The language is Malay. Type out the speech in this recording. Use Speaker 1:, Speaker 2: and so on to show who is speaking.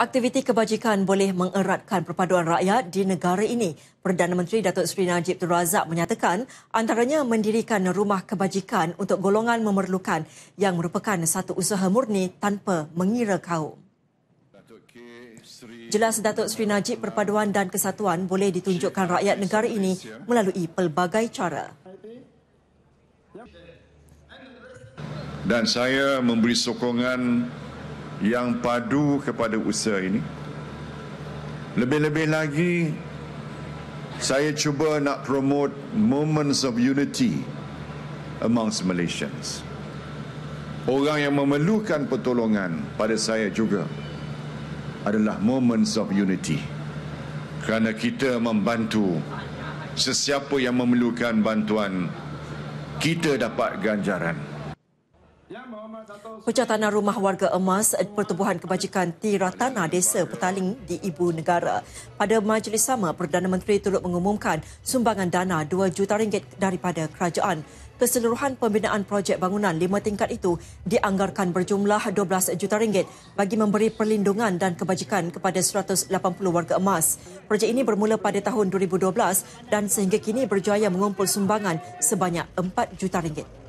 Speaker 1: Aktiviti kebajikan boleh mengeratkan perpaduan rakyat di negara ini. Perdana Menteri Datuk Seri Najib Tun Razak menyatakan antaranya mendirikan rumah kebajikan untuk golongan memerlukan yang merupakan satu usaha murni tanpa mengira kaum. Jelas Datuk Seri Najib perpaduan dan kesatuan boleh ditunjukkan rakyat negara ini melalui pelbagai cara.
Speaker 2: Dan saya memberi sokongan yang padu kepada usaha ini. Lebih-lebih lagi, saya cuba nak promote moments of unity amongst Malaysians. Orang yang memerlukan pertolongan pada saya juga adalah moments of unity. Kerana kita membantu sesiapa yang memerlukan bantuan, kita dapat ganjaran.
Speaker 1: Pecah tanah rumah warga emas Pertubuhan Kebajikan Tiratana Desa Petaling di Ibu Negara. Pada majlis sama, Perdana Menteri turut mengumumkan sumbangan dana 2 juta ringgit daripada kerajaan. Keseluruhan pembinaan projek bangunan lima tingkat itu dianggarkan berjumlah 12 juta ringgit bagi memberi perlindungan dan kebajikan kepada 180 warga emas. Projek ini bermula pada tahun 2012 dan sehingga kini berjaya mengumpul sumbangan sebanyak 4 juta ringgit.